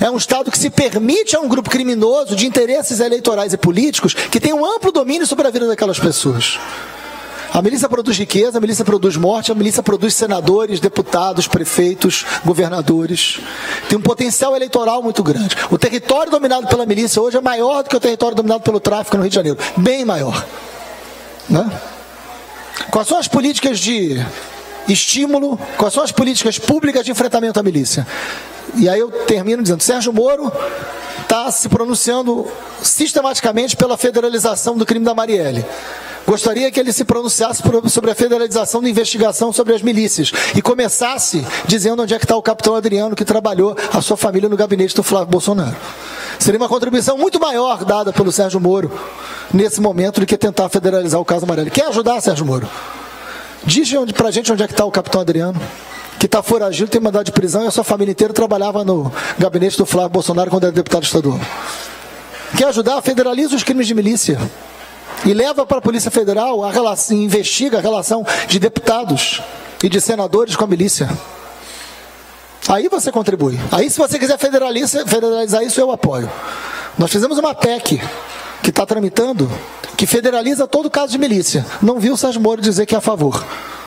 É um Estado que se permite a um grupo criminoso de interesses eleitorais e políticos que tem um amplo domínio sobre a vida daquelas pessoas. A milícia produz riqueza, a milícia produz morte, a milícia produz senadores, deputados, prefeitos, governadores. Tem um potencial eleitoral muito grande. O território dominado pela milícia hoje é maior do que o território dominado pelo tráfico no Rio de Janeiro. Bem maior. Né? Quais são as políticas de estímulo? Quais são as políticas públicas de enfrentamento à milícia? E aí eu termino dizendo: Sérgio Moro está se pronunciando sistematicamente pela federalização do crime da Marielle. Gostaria que ele se pronunciasse sobre a federalização da investigação sobre as milícias e começasse dizendo onde é que está o capitão Adriano que trabalhou a sua família no gabinete do Flávio Bolsonaro. Seria uma contribuição muito maior dada pelo Sérgio Moro nesse momento do que tentar federalizar o caso Amarelo. Quer ajudar, Sérgio Moro? Diz para a gente onde é que está o capitão Adriano que está foragido, tem mandado de prisão e a sua família inteira trabalhava no gabinete do Flávio Bolsonaro quando era deputado estadual. Quer ajudar? Federaliza os crimes de milícia e leva para a Polícia Federal a relação, investiga a relação de deputados e de senadores com a milícia. Aí você contribui. Aí, se você quiser federalizar, federalizar isso, eu apoio. Nós fizemos uma PEC que está tramitando que federaliza todo caso de milícia. Não viu o Sérgio Moro dizer que é a favor.